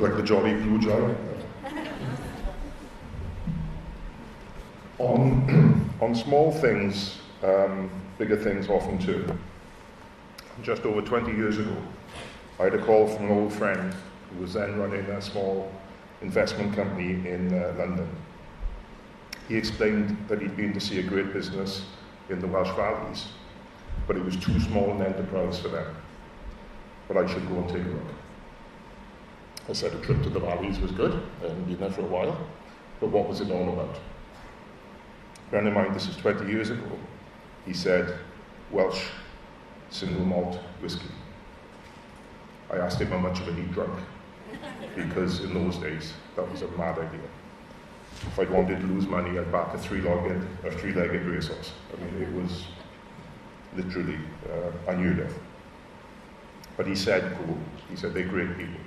like the Jolly Blue Giant. on, on small things, um, bigger things often too. Just over 20 years ago, I had a call from an old friend who was then running a small investment company in uh, London. He explained that he'd been to see a great business in the Welsh Valleys, but it was too small an enterprise for them. But I should go and take a look. I said a trip to the valleys was good, and been there for a while, but what was it all about? Bear in mind, this was 20 years ago. He said, Welsh single malt whiskey. I asked him how much of it he drank, because in those days, that was a mad idea. If I'd wanted to lose money, I'd back a three-legged, a three-legged racehorse. I mean, it was literally uh, unheard of. But he said, cool. He said, they're great people.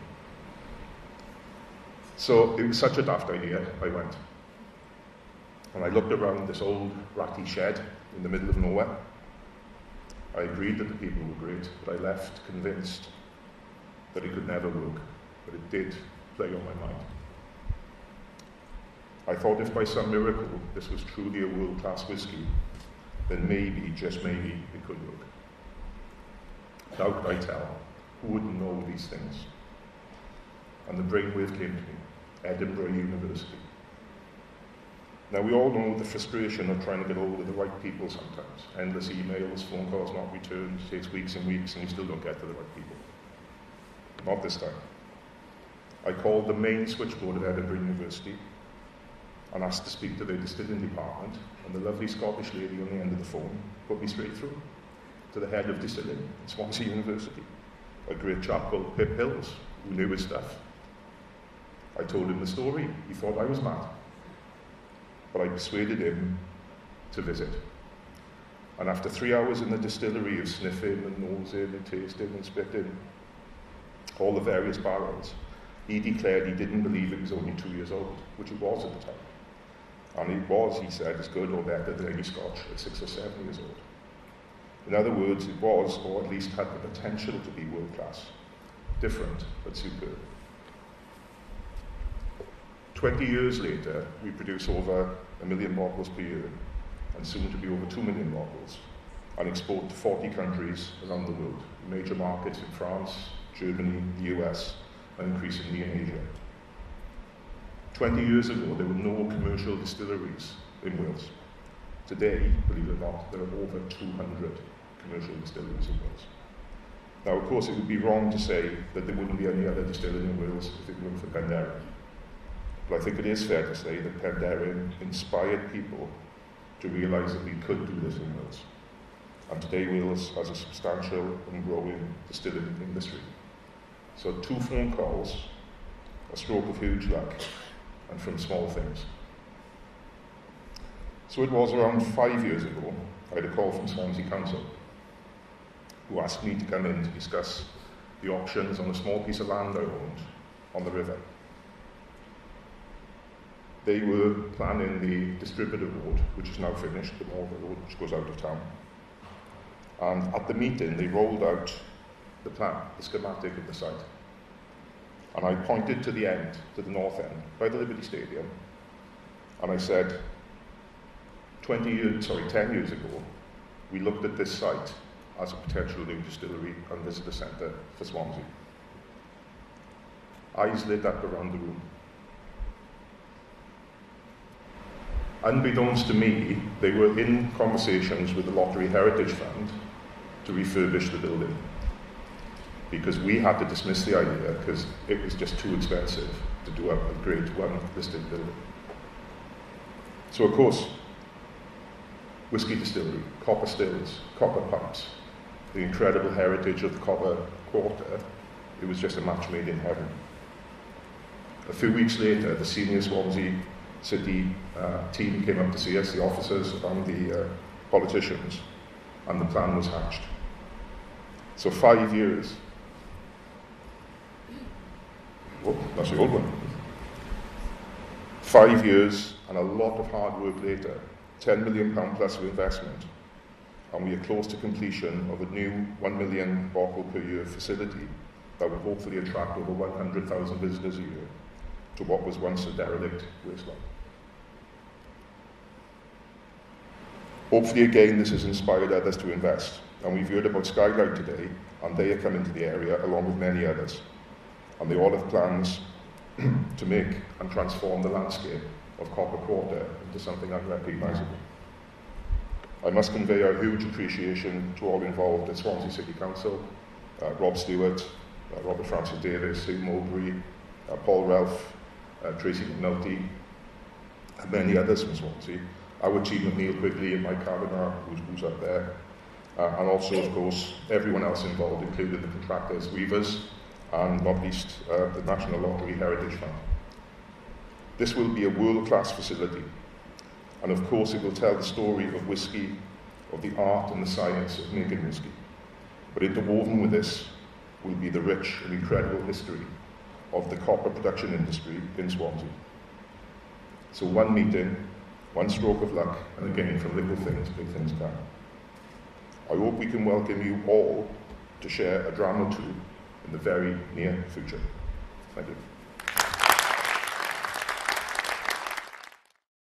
So it was such a daft idea, I went. And I looked around this old ratty shed in the middle of nowhere. I agreed that the people were great, but I left convinced that it could never work. But it did play on my mind. I thought if by some miracle this was truly a world class whiskey, then maybe, just maybe, it could work. How could I tell? Who would know these things? And the brainwave came to me Edinburgh University. Now, we all know the frustration of trying to get hold of the right people sometimes. Endless emails, phone calls not returned, takes weeks and weeks, and you still don't get to the right people. Not this time. I called the main switchboard at Edinburgh University and asked to speak to their distilling department, and the lovely Scottish lady on the end of the phone put me straight through to the head of distilling at Swansea University, a great chap called Pip Hills, who knew his stuff. I told him the story. He thought I was mad but I persuaded him to visit. And after three hours in the distillery of sniffing and nosing and tasting and spitting all the various barrels, he declared he didn't believe it was only two years old, which it was at the time. And it was, he said, as good or better than any Scotch at six or seven years old. In other words, it was, or at least had the potential to be world class. Different, but superb. 20 years later, we produce over a million bottles per year, and soon to be over 2 million bottles, and export to 40 countries around the world, major markets in France, Germany, the US, and increasingly in Asia. 20 years ago, there were no commercial distilleries in Wales. Today, believe it or not, there are over 200 commercial distilleries in Wales. Now, of course, it would be wrong to say that there wouldn't be any other distilling in Wales if it weren't for Penderyn. But I think it is fair to say that Penderyn inspired people to realise that we could do this in Wales. And today Wales has a substantial and growing distilling industry. So two phone calls, a stroke of huge luck, and from small things. So it was around five years ago, I had a call from Swansea Council, who asked me to come in to discuss the options on a small piece of land I owned on the river they were planning the distributor road, which is now finished, the Morfa road, which goes out of town. And at the meeting, they rolled out the plan, the schematic of the site. And I pointed to the end, to the north end, by the Liberty Stadium, and I said, 20 years, sorry, 10 years ago, we looked at this site as a potential new distillery and visitor centre for Swansea. Eyes lit up around the room. Unbeknownst to me, they were in conversations with the Lottery Heritage Fund to refurbish the building because we had to dismiss the idea because it was just too expensive to do a, grade one listed building. So, of course, whiskey distillery, copper stills, copper pumps, the incredible heritage of the copper quarter, it was just a match made in heaven. A few weeks later, the senior Swansea city uh, team came up to see us, the officers and the uh, politicians, and the plan was hatched. So five years. Oh, that's the old one. Five years and a lot of hard work later, £10 million plus of investment, and we are close to completion of a new 1 million bottle per year facility that will hopefully attract over 100,000 visitors a year to what was once a derelict wasteland. Hopefully, again, this has inspired others to invest. And we've heard about Skyline today, and they are coming to the area along with many others. And they all have plans to make and transform the landscape of Copper Quarter into something unrecognisable. I must convey our huge appreciation to all involved at Swansea City Council, uh, Rob Stewart, uh, Robert Francis Davis, Huw Mowbray, uh, Paul Relf, uh, Tracy McNulty, and many others from Swansea. Our team of Neil Quigley and Mike Kavanagh, who's, who's up there, uh, and also, of course, everyone else involved, including the contractors, weavers, and not least uh, the National Lottery Heritage Fund. This will be a world-class facility, and of course it will tell the story of whisky, of the art and the science of making whisky. But interwoven with this will be the rich and incredible history of the copper production industry in Swansea. So one meeting, one stroke of luck, and again, from little things, big things come. I hope we can welcome you all to share a dram or two in the very near future. Thank you.